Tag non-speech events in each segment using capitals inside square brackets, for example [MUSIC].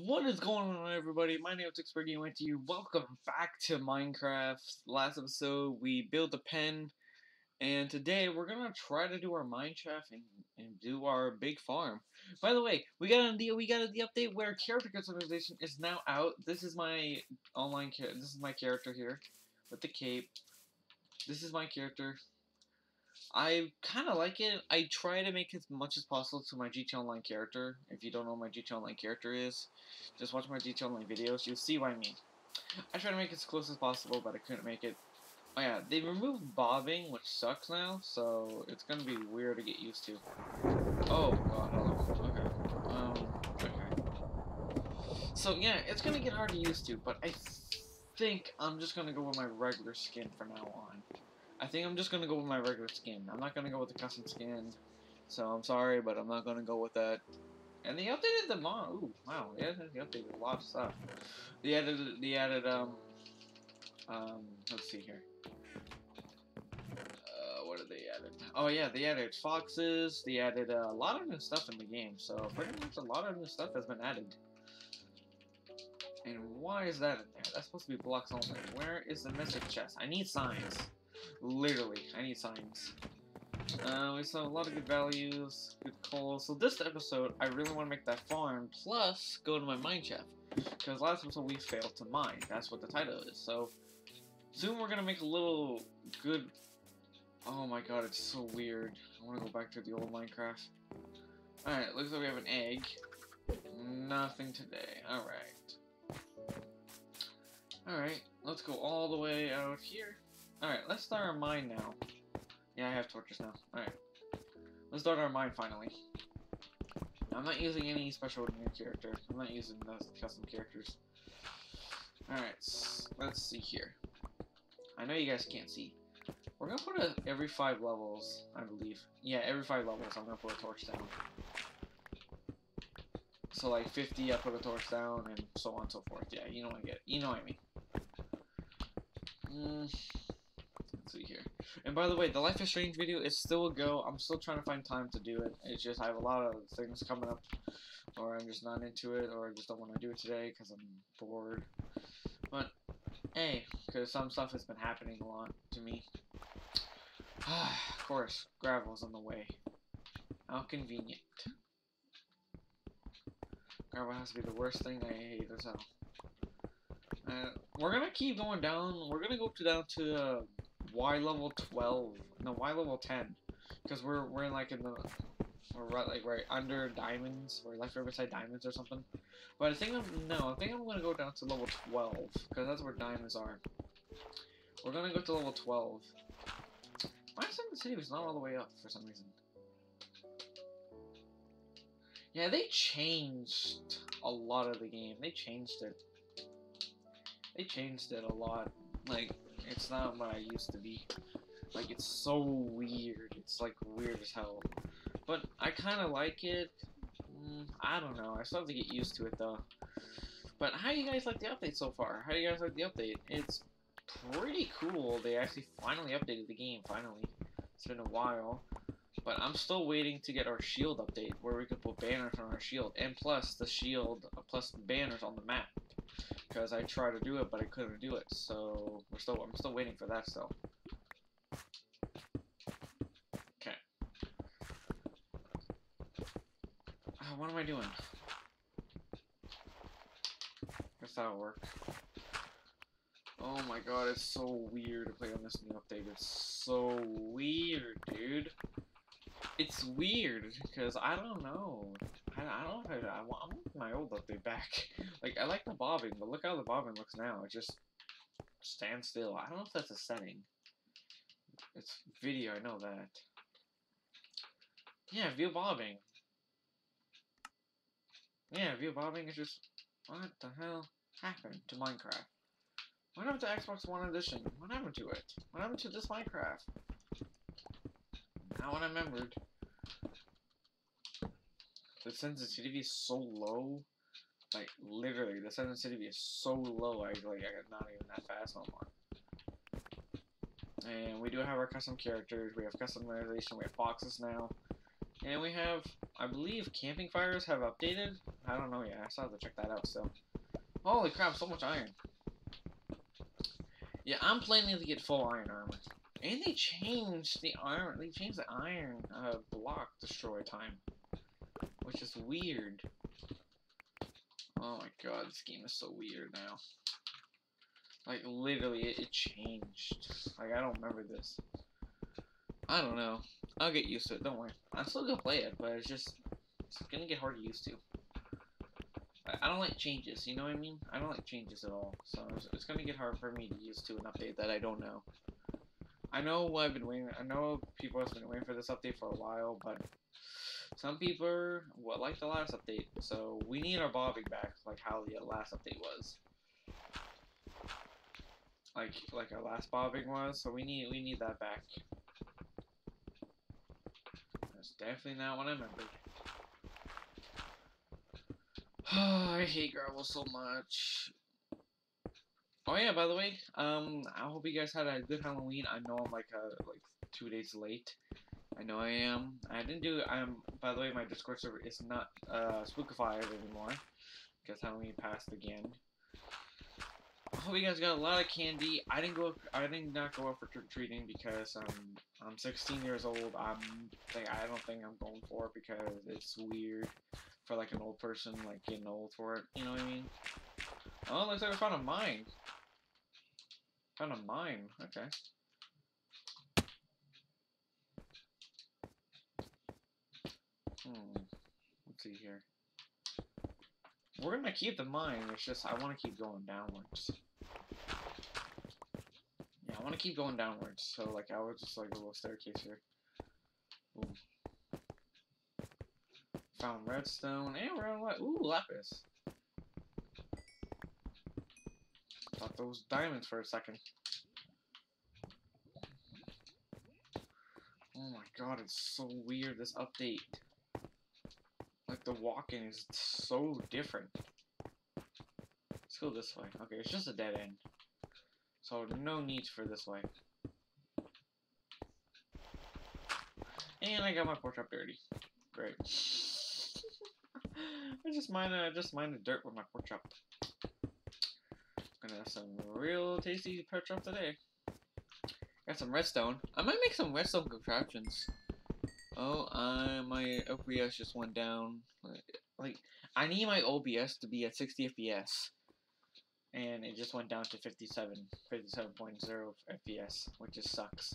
What is going on, everybody? My name is Experty and to you. Welcome back to Minecraft. Last episode, we built a pen, and today we're gonna try to do our mine shaft and, and do our big farm. By the way, we got a we got the update where character customization is now out. This is my online. This is my character here with the cape. This is my character. I kind of like it. I try to make as much as possible to my GTA Online character. If you don't know my GTA Online character is, just watch my GTA Online videos. You'll see what I mean. I try to make it as close as possible, but I couldn't make it. Oh yeah, they removed bobbing, which sucks now, so it's gonna be weird to get used to. Oh god. Okay. Um, okay. So yeah, it's gonna get hard to used to, but I think I'm just gonna go with my regular skin from now on. I think I'm just gonna go with my regular skin. I'm not gonna go with the custom skin. So I'm sorry, but I'm not gonna go with that. And they updated the mod. Ooh, wow, yeah, they updated a lot of stuff. They added, they added, um, um, let's see here. Uh, what did they added? Oh yeah, they added foxes. They added uh, a lot of new stuff in the game. So pretty much a lot of new stuff has been added. And why is that in there? That's supposed to be blocks only. Where is the misc chest? I need signs. Literally, I need signs. Uh, we saw a lot of good values, good coal. So this episode, I really want to make that farm, plus go to my mine shaft. Because last episode we failed to mine. That's what the title is. So soon we're gonna make a little good. Oh my god, it's so weird. I want to go back to the old Minecraft. All right, looks like we have an egg. Nothing today. All right. All right, let's go all the way out here. Alright, let's start our mine now. Yeah, I have torches now. Alright. Let's start our mine finally. I'm not using any special new character. I'm not using those custom characters. Alright, let's see here. I know you guys can't see. We're gonna put it every five levels, I believe. Yeah, every five levels I'm gonna put a torch down. So like 50 I put a torch down and so on and so forth. Yeah, you know what I get. You know what I mean. Mm. And by the way, the Life is Strange video is still a go. I'm still trying to find time to do it. It's just I have a lot of things coming up, or I'm just not into it, or I just don't want to do it today because I'm bored. But, hey, because some stuff has been happening a lot to me. [SIGHS] of course, gravel's on the way. How convenient. Gravel has to be the worst thing I hate as hell. Uh, we're gonna keep going down. We're gonna go up to down to uh, Y level 12. No, Y level 10. Because we're, we're in like in the... We're right, like right under diamonds. We're like right beside diamonds or something. But I think I'm... No, I think I'm to go down to level 12. Because that's where diamonds are. We're going to go to level 12. My sensitivity was not all the way up for some reason. Yeah, they changed a lot of the game. They changed it. They changed it a lot. Like, it's not what I used to be. Like, it's so weird. It's, like, weird as hell. But I kind of like it. Mm, I don't know. I still have to get used to it, though. But how do you guys like the update so far? How do you guys like the update? It's pretty cool. They actually finally updated the game, finally. It's been a while. But I'm still waiting to get our shield update, where we can put banners on our shield. And plus, the shield, plus banners on the map because I tried to do it, but I couldn't do it. So we're still I'm still waiting for that still. Okay. Uh, what am I doing? Guess that'll work. Oh my god, it's so weird to play on this new update. It's so weird, dude. It's weird, because I don't know. I, don't know if I, I, want, I want my old update back. [LAUGHS] like, I like the bobbing, but look how the bobbing looks now. It just stands still. I don't know if that's a setting. It's video, I know that. Yeah, view bobbing. Yeah, view bobbing is just... What the hell happened to Minecraft? What happened to Xbox One Edition? What happened to it? What happened to this Minecraft? Now when I remembered. The sensitivity is so low. Like, literally, the sensitivity is so low, I like, I not even that fast no more. And we do have our custom characters, we have customization, we have boxes now. And we have, I believe, camping fires have updated. I don't know yet. I still have to check that out still. Holy crap, so much iron. Yeah, I'm planning to get full iron armor. And they changed the iron, they changed the iron uh, block destroy time. Which is weird. Oh my god, this game is so weird now. Like, literally, it, it changed. Like, I don't remember this. I don't know. I'll get used to it, don't worry. I'm still gonna play it, but it's just, it's gonna get hard to used to. I don't like changes, you know what I mean? I don't like changes at all, so it's, it's gonna get hard for me to use to an update that I don't know. I know I've been waiting, I know people have been waiting for this update for a while, but some people well, like the last update, so we need our bobbing back, like how the last update was. Like, like our last bobbing was, so we need, we need that back. That's definitely not what I remembered. [SIGHS] I hate gravel so much. Oh yeah, by the way, um, I hope you guys had a good Halloween. I know I'm like uh like two days late. I know I am. I didn't do. I'm. By the way, my Discord server is not uh spookified anymore because Halloween passed again. I hope you guys got a lot of candy. I didn't go. I did not not go out for trick treating because um I'm 16 years old. I'm. Like, I don't think I'm going for it because it's weird for like an old person like getting old for it. You know what I mean? Oh, looks like I found a mine. Found a mine. Okay. Hmm. Let's see here. We're gonna keep the mine. It's just I want to keep going downwards. Yeah, I want to keep going downwards. So like I was just like a little staircase here. Boom. Found redstone, and we're on what? Ooh, lapis. Thought those diamonds for a second. Oh my god, it's so weird, this update. Like, the walking is so different. Let's go this way. Okay, it's just a dead end. So, no need for this way. And I got my pork chop dirty. Great. [LAUGHS] I just mine I uh, just mined the dirt with my pork chop. Gonna have some real tasty pork chop today. Got some redstone. I might make some redstone contraptions. Oh, uh, my OBS just went down. Like, I need my OBS to be at 60 FPS. And it just went down to 57, 57.0 FPS, which just sucks.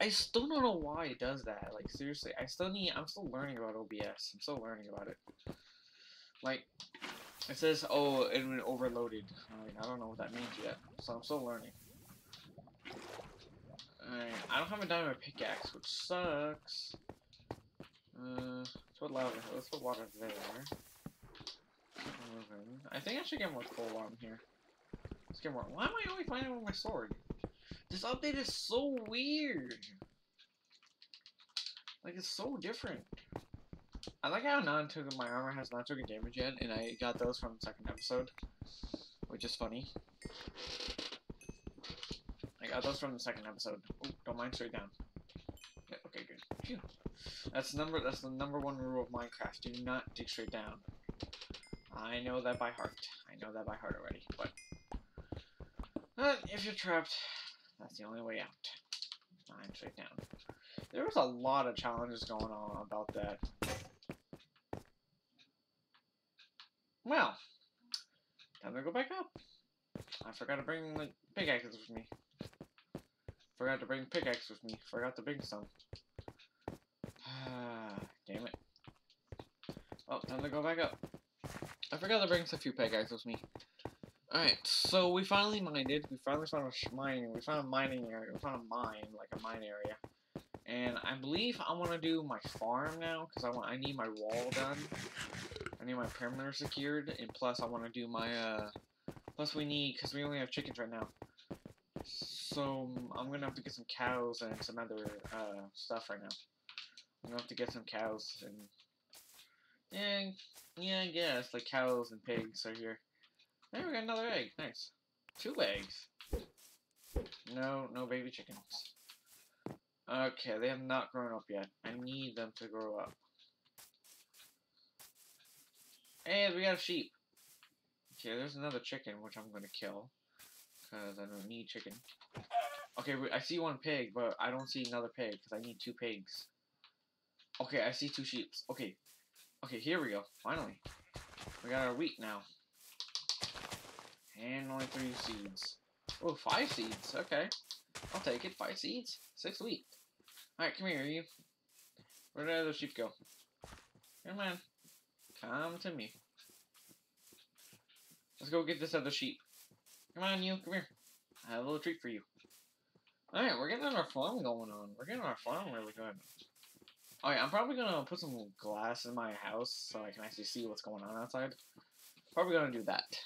I still don't know why it does that. Like, seriously, I still need, I'm still learning about OBS. I'm still learning about it. Like, it says, oh, it went overloaded. I don't know what that means yet, so I'm still learning. Alright, I don't have a diamond pickaxe, which sucks. Uh, let's put, water, let's put water there. I think I should get more coal on here. Let's get more. Why am I only finding with my sword? This update is so weird. Like, it's so different. I like how non took my armor has not taken damage yet, and I got those from the second episode, which is funny. I got those from the second episode. Ooh, don't mind straight down. Yeah, okay, good. Phew. That's number. That's the number one rule of Minecraft. Do not dig straight down. I know that by heart. I know that by heart already. But, but if you're trapped, that's the only way out. Mine straight down. There was a lot of challenges going on about that. Well, time to go back up. I forgot to bring the pickaxes with me. Forgot to bring pickaxe with me. Forgot to bring some. Damn it. Oh, time to go back up. I forgot to bring a few pickaxes with me. Alright, so we finally mined. We finally found a mining. We found a mining area. We found a mine, like a mine area. And I believe I want to do my farm now, because I want. I need my wall done. I need my perimeter secured, and plus I want to do my, uh... Plus we need, because we only have chickens right now. So, I'm gonna have to get some cows and some other, uh, stuff right now. Have to get some cows and... Yeah, yeah, I guess, like cows and pigs are here. There, we got another egg. Nice. Two eggs. No, no baby chickens. Okay, they have not grown up yet. I need them to grow up. Hey, we got a sheep. Okay, there's another chicken, which I'm gonna kill. Because I don't need chicken. Okay, I see one pig, but I don't see another pig, because I need two pigs. Okay, I see two sheep. Okay. Okay, here we go. Finally. We got our wheat now. And only three seeds. Oh, five seeds. Okay. I'll take it. Five seeds. Six wheat. Alright, come here, you. Where did the sheep go? Come on. Come to me. Let's go get this other sheep. Come on, you. Come here. I have a little treat for you. Alright, we're getting our farm going on. We're getting our farm really good. Oh, Alright, I'm probably gonna put some glass in my house so I can actually see what's going on outside. Probably gonna do that.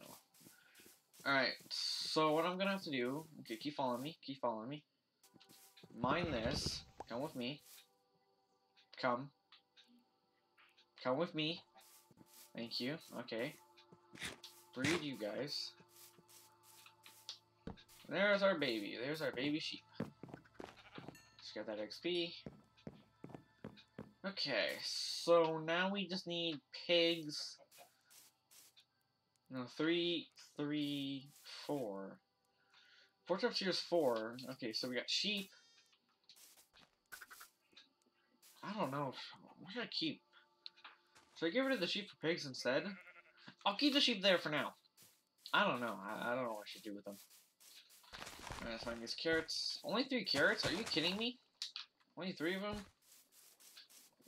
Oh. Alright, so what I'm gonna have to do... Okay, keep following me. Keep following me. Mine this. Come with me. Come. Come with me. Thank you. Okay. Breed you guys. There's our baby. There's our baby sheep. Got that XP. Okay, so now we just need pigs. No, three, three, four. Four times here is four. Okay, so we got sheep. I don't know. What should I keep? Should I get rid of the sheep for pigs instead? I'll keep the sheep there for now. I don't know. I, I don't know what I should do with them. Let's find these carrots. Only three carrots? Are you kidding me? Only three of them?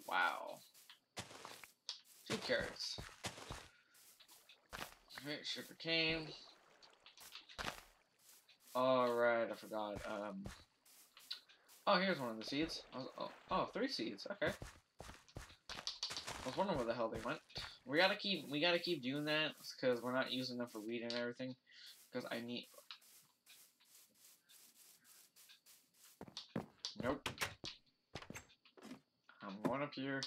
Wow. Two carrots. Alright, sugar cane. Alright, I forgot. Um. Oh, here's one of the seeds. Oh, oh, oh, three seeds. Okay. I was wondering where the hell they went. We gotta keep, we gotta keep doing that because we're not using them for weed and everything. Because I need. Nope. Going up here.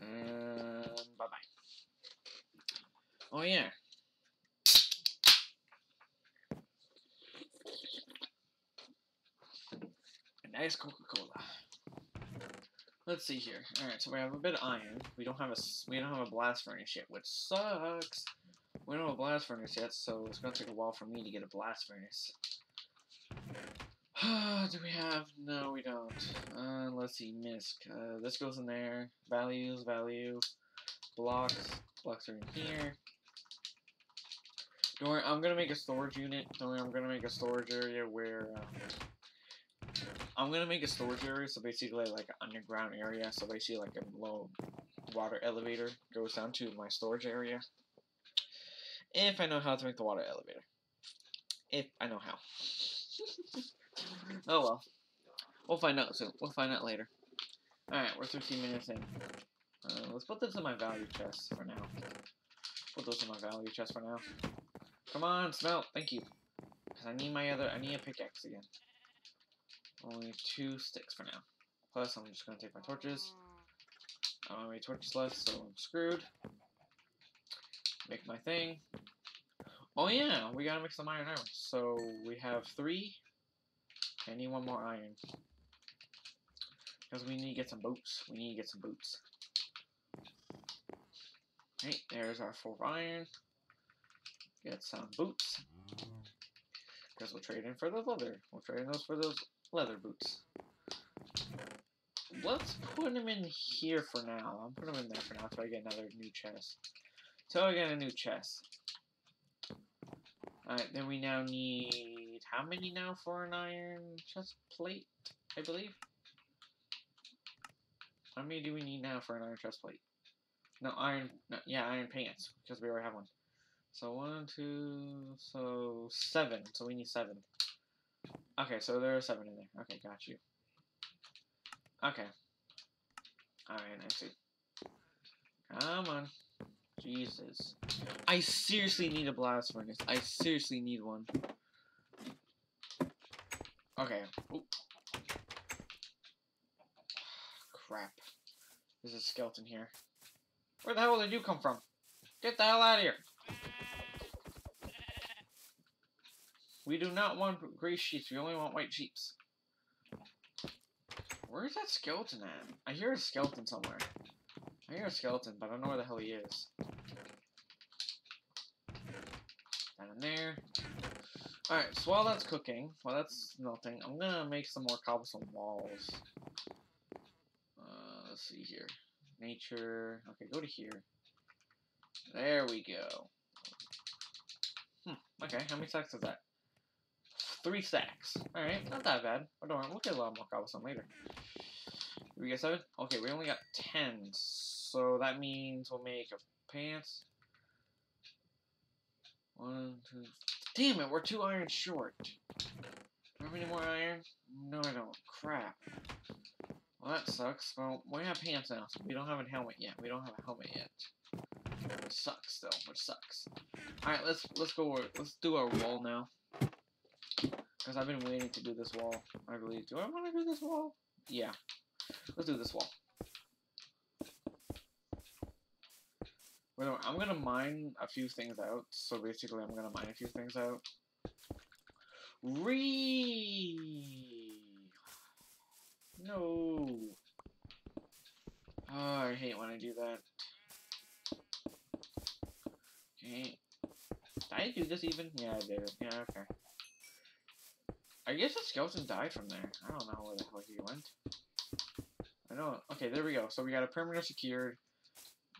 And bye bye. Oh yeah. A nice Coca-Cola. Let's see here. All right, so we have a bit of iron. We don't have a we don't have a blast furnace yet, which sucks. We don't have a blast furnace yet, so it's gonna take a while for me to get a blast furnace. [SIGHS] Do we have? No, we don't. Uh, let's see, misc. Uh, this goes in there. Values, value, blocks. Blocks are in here. Don't worry, I'm gonna make a storage unit. Don't worry, I'm gonna make a storage area where. Uh, I'm gonna make a storage area, so basically like an underground area. So basically like a low water elevator goes down to my storage area. If I know how to make the water elevator. If I know how. [LAUGHS] oh well. We'll find out soon. We'll find out later. Alright, we're 13 minutes in. Uh, let's put this in my value chest for now. Put those in my value chest for now. Come on, smelt. Thank you. Because I need my other... I need a pickaxe again. Only two sticks for now. Plus, I'm just going to take my torches. I don't have any torches left, so I'm screwed. Make my thing. Oh yeah, we gotta make some iron armor. So we have three I need one more iron. Because we need to get some boots. We need to get some boots. Right, there's our four iron. Get some boots. Because we'll trade in for the leather. We'll trade in those for those leather boots. Let's put them in here for now. I'll put them in there for now until I get another new chest. Until I get a new chest. Alright, then we now need how many now for an iron chest plate, I believe? How many do we need now for an iron chest plate? No, iron, no, yeah, iron pants, because we already have one. So one, two, so seven. So we need seven. Okay, so there are seven in there. Okay, got you. Okay. Alright, I see. Come on. Jesus. I seriously need a blast furnace. I seriously need one. Okay. Oop. Crap. There's a skeleton here. Where the hell did you come from? Get the hell out of here! We do not want gray sheep. We only want white sheep. Where's that skeleton at? I hear a skeleton somewhere. I hear a skeleton, but I don't know where the hell he is. Down in there. Alright, so while that's cooking, while that's melting, I'm gonna make some more cobblestone walls. Uh, let's see here. Nature. Okay, go to here. There we go. Hmm, okay, how many stacks is that? Three stacks. Alright, not that bad. But don't worry, we'll get a lot more cobblestone later. We get seven? Okay, we only got ten. So that means we'll make a pants. One, two. Damn it, we're two iron short. Do I have any more iron? No, I don't. Crap. Well, that sucks. Well, we have pants now, so we don't have a helmet yet. We don't have a helmet yet. Which sucks, though. Which sucks. All right, let's let's go. Let's do our wall now. Because I've been waiting to do this wall. I believe. Do I want to do this wall? Yeah. Let's do this wall. I'm gonna mine a few things out. So basically, I'm gonna mine a few things out. Re. No. Oh, I hate when I do that. Okay. Did I do this even? Yeah, I did. Yeah, okay. I guess the skeleton died from there. I don't know where the hell he went. I know. Okay, there we go. So we got a perimeter secured.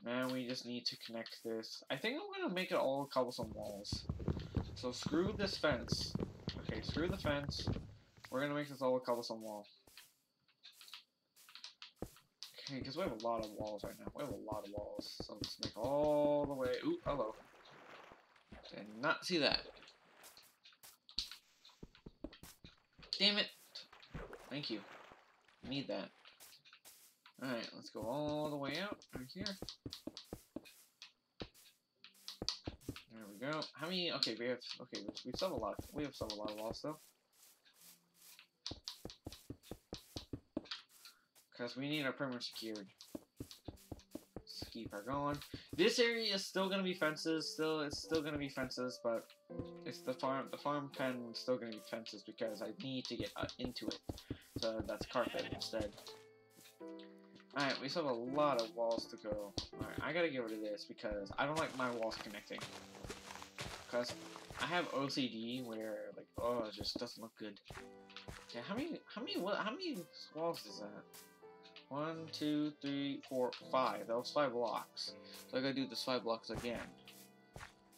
Now we just need to connect this. I think I'm gonna make it all cobblestone walls. So screw this fence. Okay, screw the fence. We're gonna make this all a cobblestone wall. Okay, because we have a lot of walls right now. We have a lot of walls. So let's make all the way. Ooh, hello. Did not see that. Damn it. Thank you. Need that. Alright, let's go all the way out right here. There we go. How many? Okay, we have. Okay, we still have a lot. We have still a lot of walls though. Because we need our perimeter secured. Let's keep her going. This area is still gonna be fences. Still, it's still gonna be fences, but it's the farm. The farm pen still gonna be fences because I need to get uh, into it. So that's carpet instead. Alright, we still have a lot of walls to go. Alright, I gotta get rid of this because I don't like my walls connecting. Because I have OCD where, like, oh, it just doesn't look good. Okay, how many, how many, how many walls is that? One, two, three, four, five. That was five blocks. So I gotta do this five blocks again.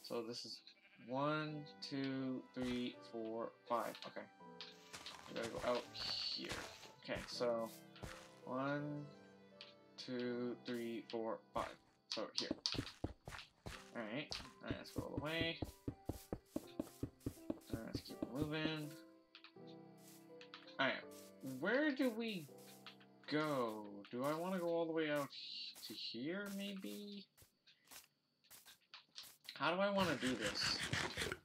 So this is one, two, three, four, five. Okay. We gotta go out here. Okay, so one, two, three, four, five. So here. Alright. Alright, let's go all the way. Alright, let's keep moving. Alright. Where do we go? Do I want to go all the way out to here, maybe? How do I want to do this?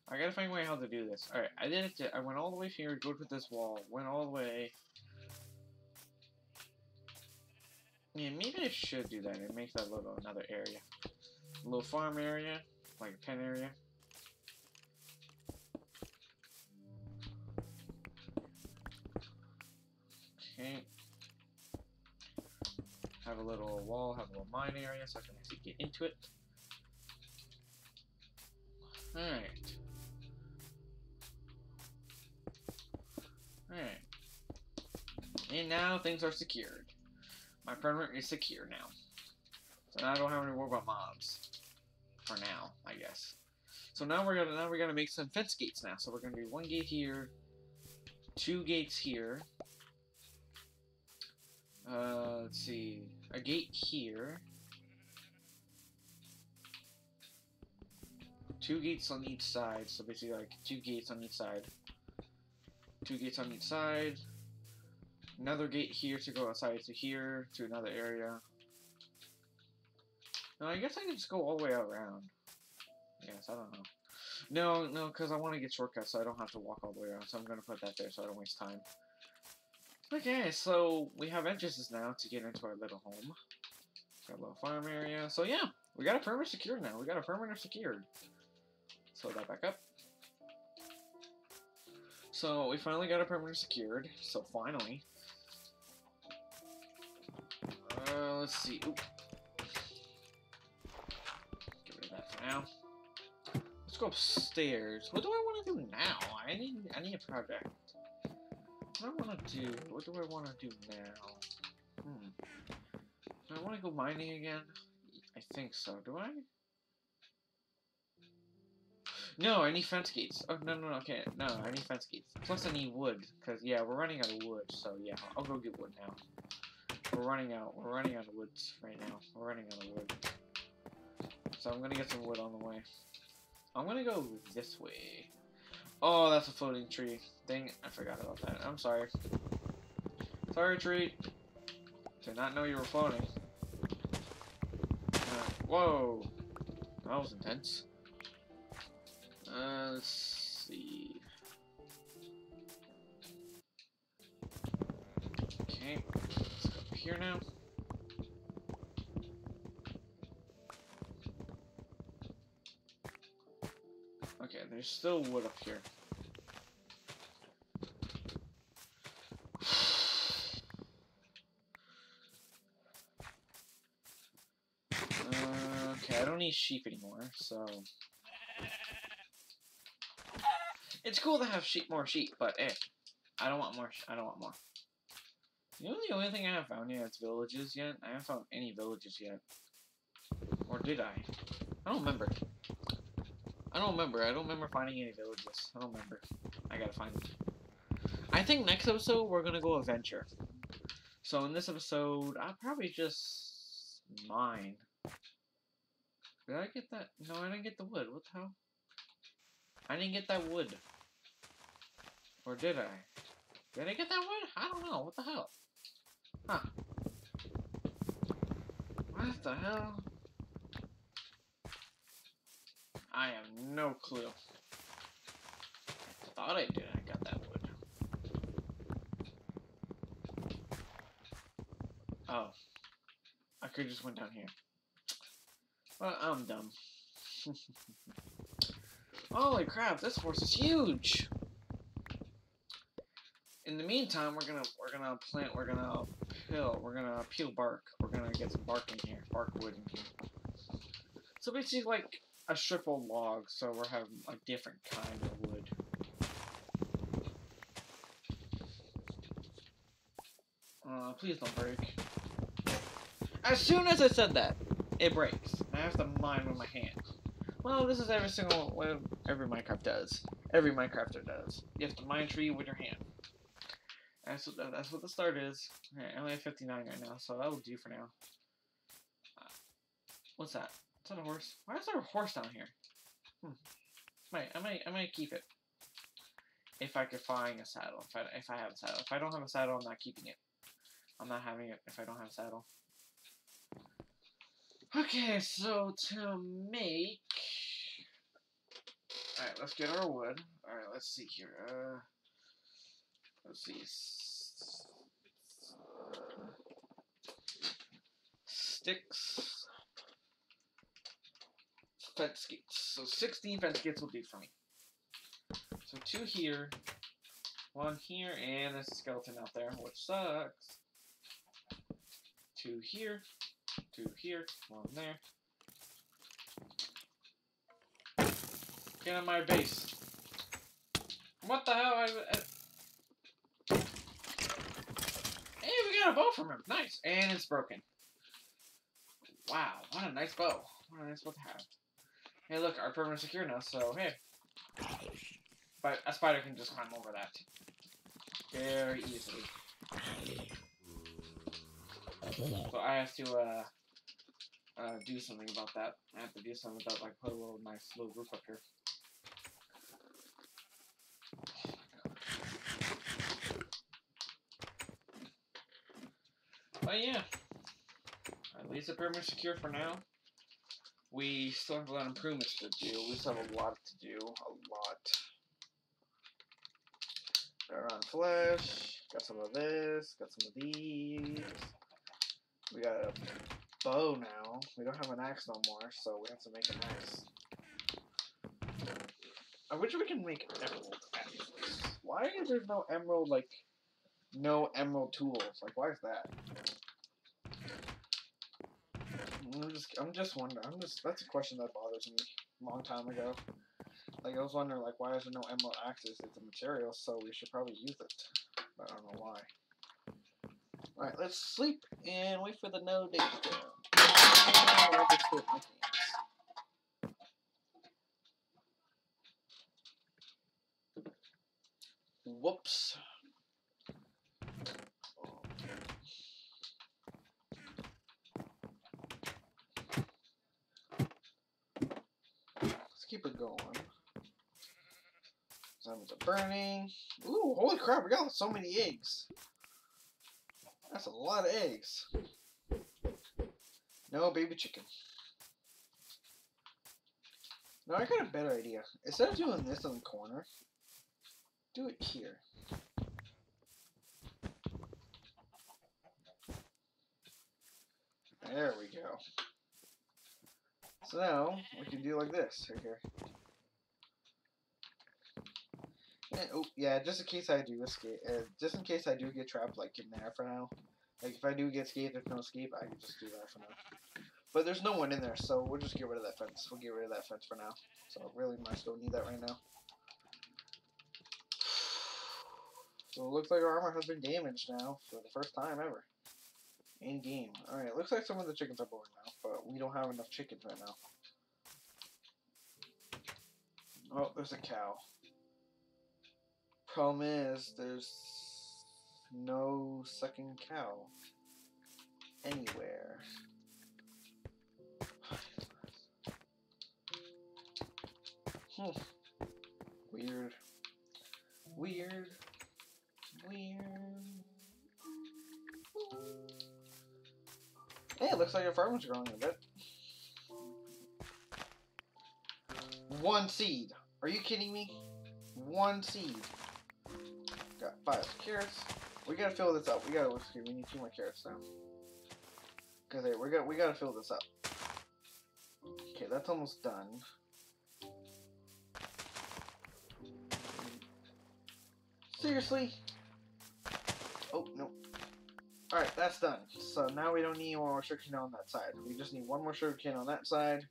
I gotta find a way how to do this. Alright, I did it. I went all the way here, go to this wall, went all the way. Yeah, maybe I should do that and make that little another area. A little farm area, like a pen area. Okay. Have a little wall, have a little mine area so I can actually get into it. Alright. Alright. And now things are secured. My perimeter is secure now. So now I don't have any more about mobs. For now, I guess. So now we're gonna now we're gonna make some fence gates now. So we're gonna do one gate here, two gates here. Uh, let's see, a gate here. Two gates on each side, so basically like two gates on each side. Two gates on each side. Another gate here to go outside to here, to another area. No, I guess I can just go all the way around. Yes, I don't know. No, no, because I want to get shortcuts so I don't have to walk all the way around. So I'm going to put that there so I don't waste time. Okay, so we have entrances now to get into our little home. Got a little farm area. So yeah, we got a perimeter secured now. We got a perimeter secured. So that back up. So we finally got a perimeter secured. So finally. Uh, let's see. Oop. Get rid of that for now. Let's go upstairs. What do I want to do now? I need I need a project. What do I want to do? What do I want to do now? Hmm. Do I want to go mining again? I think so. Do I? No, I need fence gates. Oh, no, no, no, okay. No, I need fence gates. Plus I need wood, because, yeah, we're running out of wood, so, yeah, I'll go get wood now. We're running out. We're running out of woods right now. We're running out of wood. So I'm to get some wood on the way. I'm to go this way. Oh, that's a floating tree. Dang I forgot about that. I'm sorry. Sorry, tree. Did not know you were floating. Uh, whoa. That was intense. Uh, let's here now. Okay, there's still wood up here. [SIGHS] Okay, I don't need sheep anymore, so it's cool to have sheep, more sheep, but eh, I don't want more. I don't want more. You know the only thing I haven't found yet is villages yet? I haven't found any villages yet. Or did I? I don't remember. I don't remember. I don't remember finding any villages. I don't remember. I gotta find them. I think next episode we're gonna go adventure. So in this episode, I'll probably just mine. Did I get that? No, I didn't get the wood. What the hell? I didn't get that wood. Or did I? Did I get that wood? I don't know. What the hell? Huh. What the hell? I have no clue. Thought I did. I got that wood. Oh. I could just went down here. Well, I'm dumb. [LAUGHS] Holy crap, this horse is huge! In the meantime, we're gonna we're gonna plant, we're gonna peel, we're gonna peel bark. We're gonna get some bark in here, bark wood in here. So basically like a strip of log, so we're having a different kind of wood. Uh, please don't break. As soon as I said that, it breaks. I have to mine with my hand. Well, this is every single, every Minecraft does. Every Minecrafter does. You have to mine tree with your hand. That's what, that's what the start is. Okay, I only have 59 right now, so that will do for now. Uh, what's that? Is that a horse? Why is there a horse down here? Hmm. Might, I might, I might keep it. If I could find a saddle. If I, if I have a saddle. If I don't have a saddle, I'm not keeping it. I'm not having it if I don't have a saddle. Okay, so to make... Alright, let's get our wood. Alright, let's see here. Uh, let's see. Sticks. Fence gates. So 16 fence gates will do for me. So two here, one here, and a skeleton out there, which sucks. Two here, two here, one there. Get on my base. What the hell? I, I... Hey, we a bow from him. Nice. And it's broken. Wow, what a nice bow. What a nice bow to have. Hey, look, our permanent secure now, so hey. But a spider can just climb over that. Very easily. So I have to, uh, uh, do something about that. I have to do something about, like, put a little nice little roof up here. But yeah, at least the permanent secure for now. We still have a lot of improvements to do. We still have a lot to do. A lot. Got on flesh. Got some of this. Got some of these. We got a bow now. We don't have an axe no more, so we have to make an axe. I wish we can make emerald axes. Why is there no emerald, like, no emerald tools? Like, why is that? I'm just, I'm just wondering. I'm just, that's a question that bothers me a long time ago. Like, I was wondering, like, why is there no emerald axes? It's a material, so we should probably use it. But I don't know why. Alright, let's sleep and wait for the no days to... Whoops. Let's keep it going. Zombies are burning. Ooh, holy crap, we got so many eggs. That's a lot of eggs. No baby chicken. No, I got a better idea. Instead of doing this in the corner, do it here. There we go. So now, we can do like this, right here. And, oh, yeah, just in case I do escape, uh, just in case I do get trapped, like, in there for now. Like, if I do get escaped, there's no escape, I can just do that for now. But there's no one in there, so we'll just get rid of that fence. We'll get rid of that fence for now. So, really much don't need that right now. So, it looks like our armor has been damaged now, for the first time ever. In game. Alright, looks like some of the chickens are born now, but we don't have enough chickens right now. Oh, there's a cow. Problem is, there's no second cow anywhere. Hmm. Weird. Weird. Weird. Hey, it looks like your farm is growing a bit. One seed. Are you kidding me? One seed. Got five carrots. We gotta fill this up. We gotta let's see, we need two more carrots now. Cause hey, we got we gotta fill this up. Okay, that's almost done. Seriously? Oh no. Alright, that's done. So now we don't need more sugarcane on that side. We just need one more sugarcane on that side.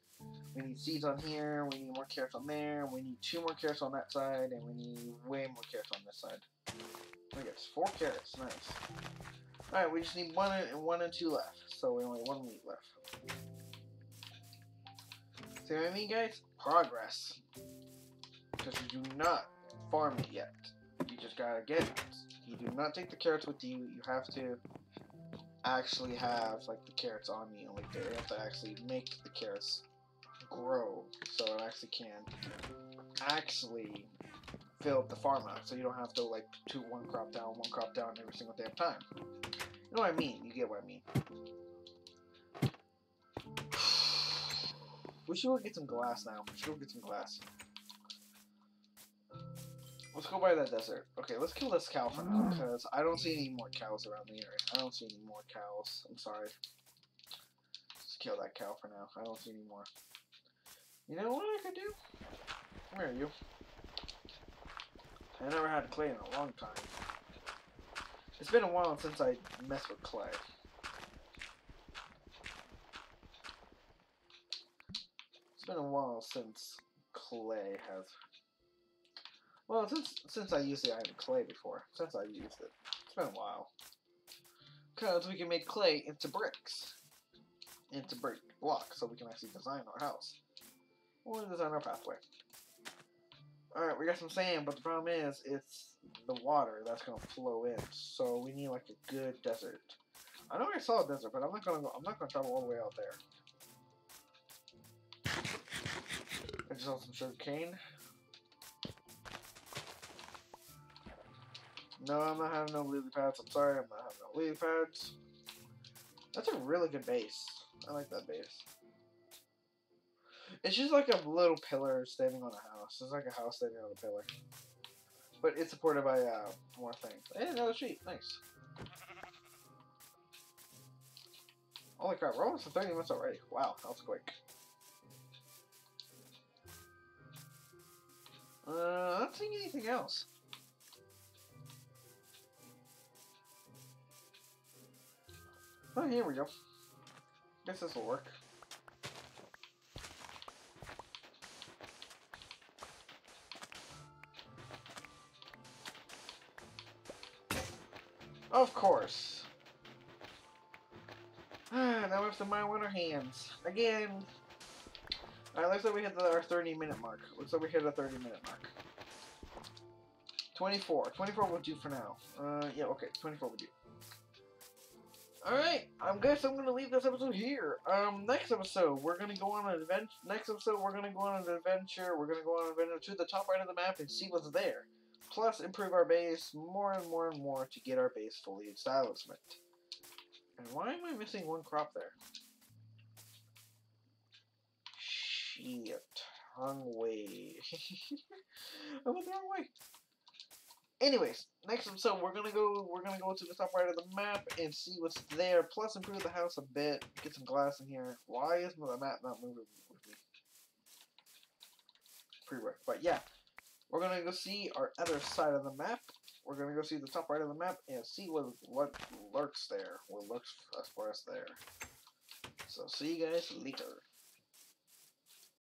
We need seeds on here, we need more carrots on there, we need two more carrots on that side, and we need way more carrots on this side. We got four carrots, nice. Alright, we just need one and one and two left. So we only one wheat left. See what I mean, guys? Progress. Because you do not farm it yet. You just gotta get it. You do not take the carrots with you. You have to actually have like the carrots on you. Like you have to actually make the carrots grow so it actually can actually fill up the farm out so you don't have to like do one crop down, one crop down every single of time. You know what I mean? You get what I mean. [SIGHS] We should go get some glass now. We should go get some glass. Let's go by that desert. Okay, let's kill this cow for now, because I don't see any more cows around the area. I don't see any more cows. I'm sorry. Just kill that cow for now. I don't see any more. You know what I could do? Where are you? I never had clay in a long time. It's been a while since I messed with clay. It's been a while since clay has... Well, since since I used the item clay before. Since I used it. It's been a while. Because we can make clay into bricks. Into brick blocks, so we can actually design our house. Or design our pathway. Alright, we got some sand, but the problem is, it's the water that's gonna flow in. So we need like a good desert. I know I saw a desert, but I'm not gonna go, I'm not gonna travel all the way out there. I just saw some sugar cane. No, I'm not having no lily pads. I'm sorry, I'm not having no lily pads. That's a really good base. I like that base. It's just like a little pillar standing on a house. It's like a house standing on a pillar. But it's supported by uh, more things. Hey, another sheet. Nice. Holy crap, we're almost at 30 minutes already. Wow, that was quick. Uh, I'm not seeing anything else. Oh, here we go. Guess this will work. Of course. Ah, [SIGHS] now we have to mine with our hands. Again. Alright, looks like we hit the, our 30 minute mark. Looks like we hit the 30 minute mark. 24. 24 will do for now. Uh, yeah, okay. 24 will do. Alright, I guess I'm gonna leave this episode here. Um, next episode, we're gonna go on an adventure. Next episode, we're gonna go on an adventure. We're gonna go on an adventure to the top right of the map and see what's there. Plus, improve our base more and more and more to get our base fully establishment. And why am I missing one crop there? Shit. Wrong way. I went the wrong way. Anyways, next episode we're gonna go we're gonna go to the top right of the map and see what's there, plus improve the house a bit, get some glass in here. Why is the map not moving with me? Weird. But yeah. We're gonna go see our other side of the map. We're gonna go see the top right of the map and see what what lurks there. What lurks far as there. So see you guys later.